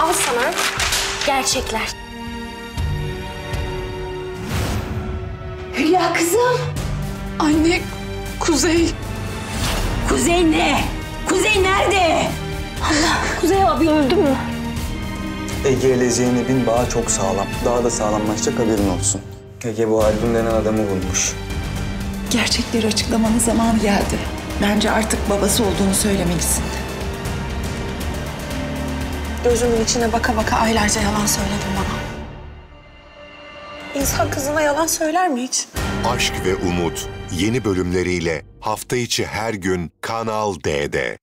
Al sana gerçekler. Hülya kızım. Anne, Kuzey. Kuzey ne? Kuzey nerede? Kuzey abi öldü mü? Ege ile Zeynep'in bağı çok sağlam. Daha da sağlamlaşacak haberin olsun. Ege bu Haldun denen adamı bulmuş. Gerçekleri açıklamanın zamanı geldi. Bence artık babası olduğunu söylemelisin. Gözümün içine baka baka aylarca yalan söyledin bana. İnsan kızına yalan söyler mi hiç? Aşk ve Umut yeni bölümleriyle hafta içi her gün Kanal D'de.